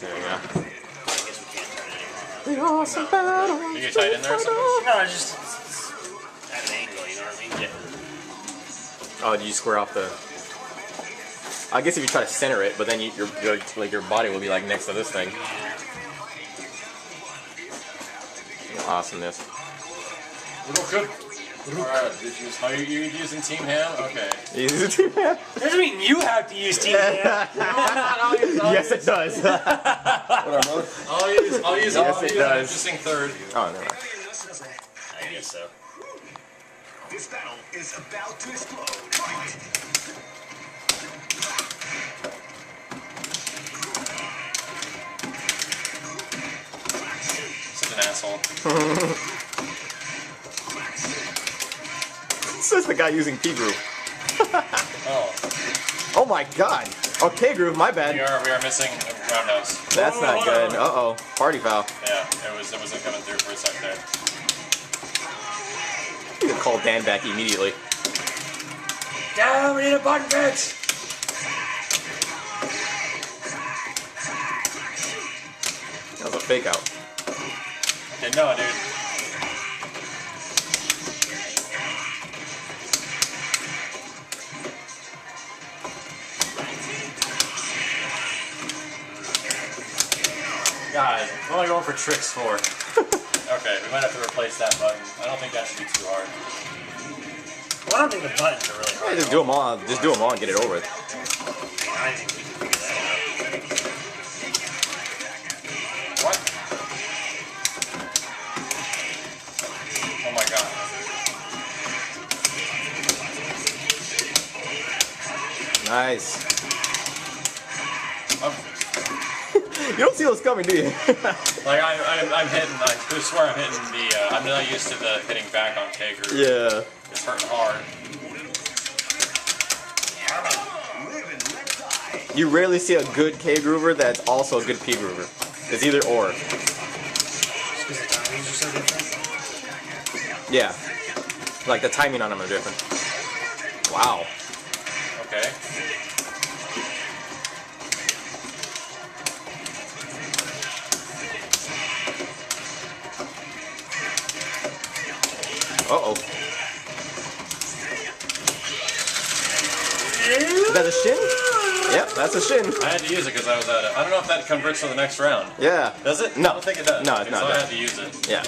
There you go. We awesome battle. You get tight in there or something? No, it's just it's, at an angle, you know what I mean? Yeah. Oh, do you square off the? I guess if you try to center it, but then you, your, your like your body will be like next to this thing. Awesomeness. We're good. Alright, are oh, you, you using Team Ham? Okay. Easy to do. Doesn't mean you have to use Team Ham. I'll use, I'll yes, use, it does. What? I'll use, I'll use, Yes, I'll it use does. an interesting third. oh, never mind. I guess so. This battle is about to explode. Fight! Such an asshole. This is the guy using P groove. Oh, Oh my god. Oh, K groove. My we bad. are, we are missing a roundhouse. That's not good. Uh oh. Party foul. Yeah, it was, it wasn't coming through for a sec there. You can call Dan back immediately. Down, we need a button fix. That was a fake out. Okay, no, dude. God, what am I going for tricks for? okay, we might have to replace that button. I don't think that should be too hard. Well, I don't think the buttons are really Yeah, just do them all. Just do them all and get it over with. I think we can figure that What? Oh my god. Nice. You don't see those coming, do you? like, I, I'm, I'm hitting, I swear I'm hitting the, uh, I'm not used to the hitting back on K groove. yeah. It's hurting hard. Live and let die. You rarely see a good K groover that's also a good P groover. It's either or. out. Because the timings are so different. Yeah. Like the timing on them are different. Wow. Okay. Uh oh. Is that a shin? Yep, that's a shin. I had to use it because I was at it. I don't know if that converts to the next round. Yeah. Does it? No. I don't think it does. No, it's not, So I had to use it. Yeah.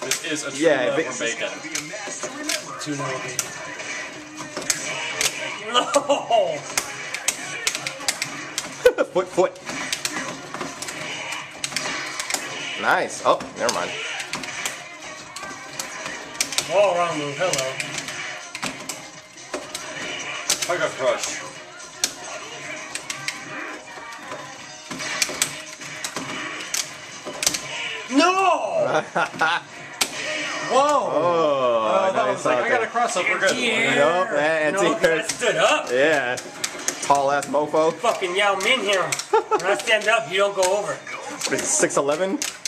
This is a true Yeah, love but- for bacon. Be a match. Two no No! foot, foot. Nice. Oh, never mind. Oh, wrong move. Hello. I got crushed. No! Whoa! Oh, oh I thought I was like, I got a cross up. We're good. Yeah. Nope, that No, 'cause I anti stood up. Yeah. Tall ass mofo. Fucking Yao Ming here. When I stand up, you don't go over. What is it, 6'11?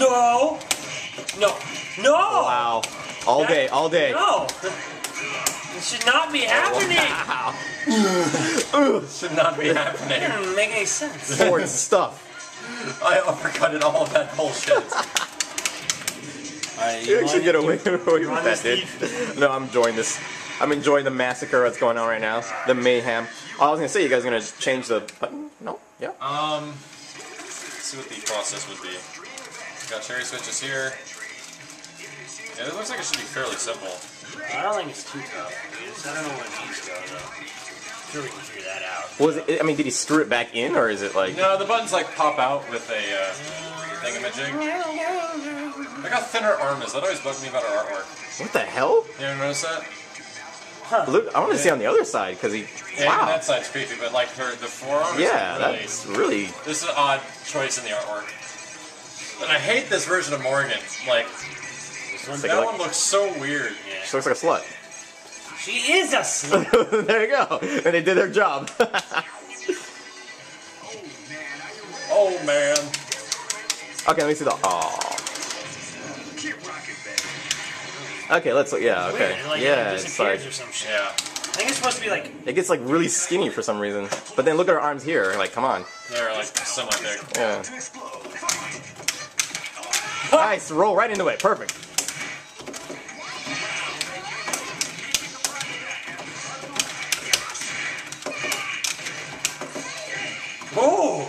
No! No! No! Wow. All day, all day. No! It should not be happening! Wow. Should not be happening. That doesn't make any sense. Foreign stuff. I uppercutted all of that bullshit. I You actually get away, away with that, dude. No, I'm enjoying this. I'm enjoying the massacre that's going on right now. The mayhem. Oh, I was gonna say, you guys are gonna change the button? No? Yeah? Um, let's see what the process would be. Got cherry switches here. Yeah, it looks like it should be fairly simple. I don't think it's too tough. I don't know where it needs to go, though. I'm sure we can figure that out. Was it, I mean, did he screw it back in, or is it like... No, the buttons like pop out with a uh, thingamajig. Look how thin her arm is. That always bugged me about her artwork. What the hell? You ever notice that? Look, I want to see on the other side, because he... Yeah, even Wow. that side's creepy, but like her, the forearm. is Yeah, really, that's really... This is an odd choice in the artwork. And I hate this version of Morrigan. Like, a that look. one looks so weird. She looks like a slut. She is a slut. there you go. And they did their job. Oh man. okay, let me see the... Oh. Keep rocking, baby. Okay, let's look. Yeah, okay. Weird. Like, Yeah, it it's like or some shit. Yeah. I think it's supposed to be like. it gets like really skinny for some reason. But then look at her arms here. Like, come on. They're like semi big. Yeah. Nice. Roll right into it. Perfect. Oh!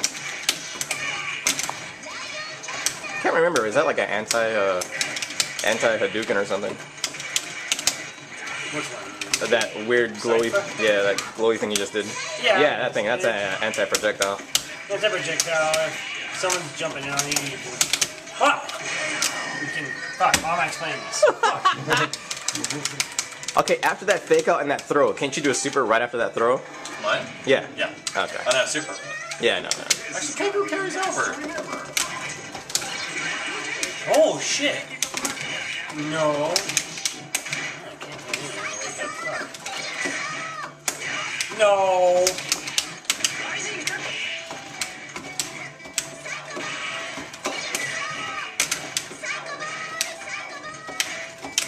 Can't remember. Is that like an anti uh, anti Hadouken or something? Which one? That weird glowy. Yeah, that glowy thing you just did. Yeah. Yeah, that thing. That's an anti projectile. That's a projectile. If someone's jumping in on you, you can. Fuck! You can. Fuck, why am I explaining this? Okay, after that fake out and that throw, can't you do a super right after that throw? Mine? Yeah. Yeah. Okay. Oh, Don't super. Yeah, no, no. Actually, carries over. Oh shit! No. I can't believe it. What the fuck? No.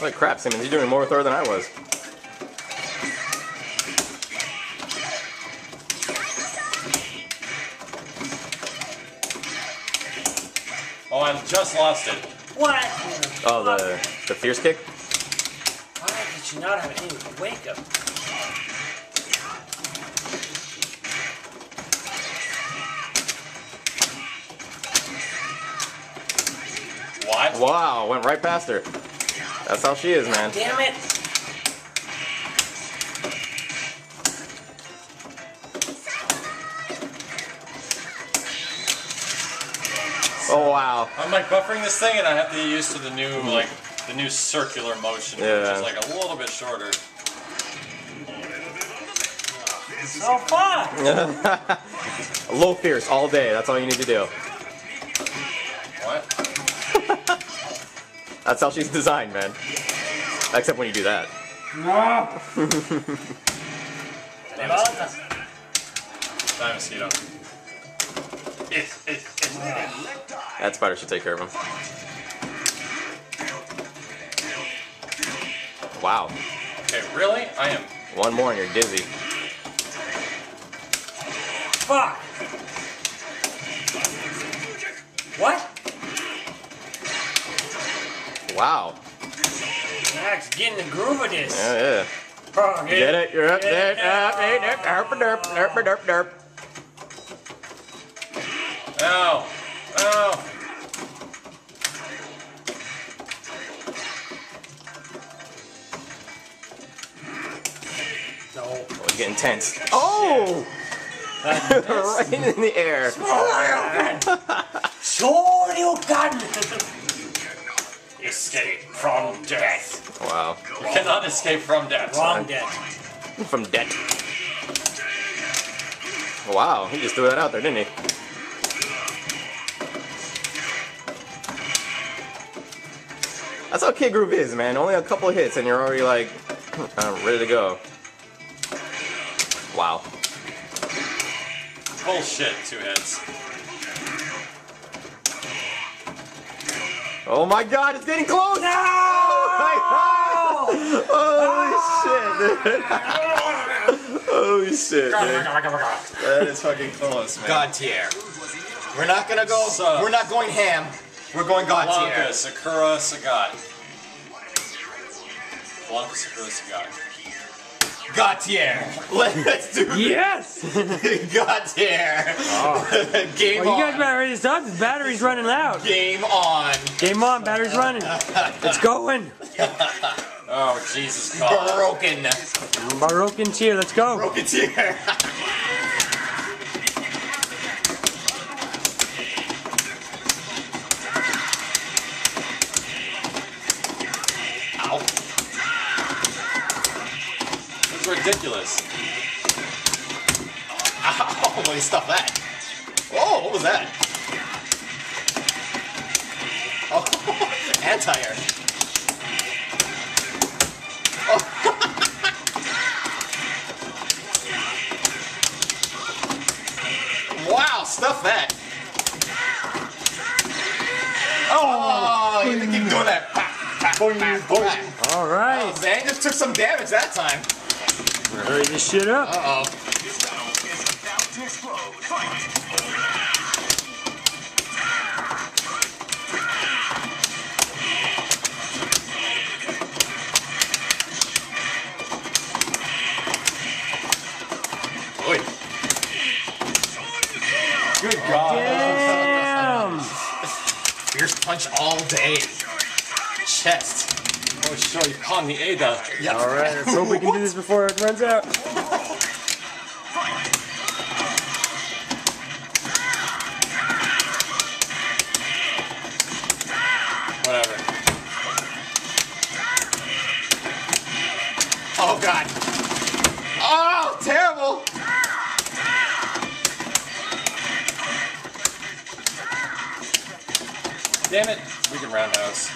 Holy crap, Simmons, you're doing more with her than I was. Oh, I just lost it. What? Oh, the the fierce kick. Why did you not have any wake up? What? Wow, went right past her. That's how she is, man. Damn it! Oh wow. I'm like buffering this thing, and I have to get used to the new like the new circular motion, which Yeah. is like a little bit shorter. So fun! Low fierce all day. That's all you need to do. That's how she's designed, man. Except when you do that. Levanta. Time mosquito. It's, it's, it's. That spider should take care of him. Wow. Okay, really? I am. One more and you're dizzy. Fuck! What? Wow. Max, get in the groove of this. Yeah, yeah. Oh, Get it? You're up there. Up, derp, derp, derp, derp, derp, derp. Ow! Ow! No. Oh, oh. oh it's getting tense. Oh! right in the air. Shoryuken! Escape from death. Wow. You cannot escape from death. Wrong death. From debt. Wow, he just threw that out there, didn't he? That's how K groove is, man. Only a couple hits and you're already like uh, ready to go. Wow. Bullshit, two hits. Oh my god, it's getting close! No! Holy shit, ah! dude. Holy shit, dude. That is fucking close, man. God tier. We're not gonna go. So- we're not going ham. We're going God tier. Sakura, Sagat. Blanka, Sakura, Sagat. God tier. Let's do it! Yes! God tier. Oh. Game Well, you guys on. better ready to start. The battery's running out. Game on. Game on, battery's running. It's going. Oh, Jesus God. Broken. Baroque tier, let's go. Broken tier. Ow. It's ridiculous. Ow. Oh, let me stop that. Oh, what was that? Oh, anti-air. Oh. Wow, stuff that. Oh, you keep doing that. Pa, pa, Back. All right. Oh, Zane just took some damage that time. Hurry this shit up. Uh caught me, Ada. All right. Let's hope we can do this before it runs out. Whatever. Oh god. Oh, terrible. Damn it. We can roundhouse.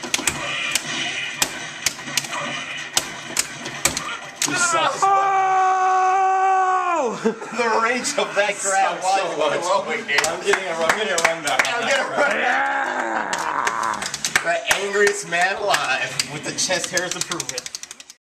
You suck. Oh! The range of that crowd! grab so was much. overwhelming, dude. I'm getting a, I'm getting a rundown. I'm gonna run The angriest man alive with the chest hairs improvement.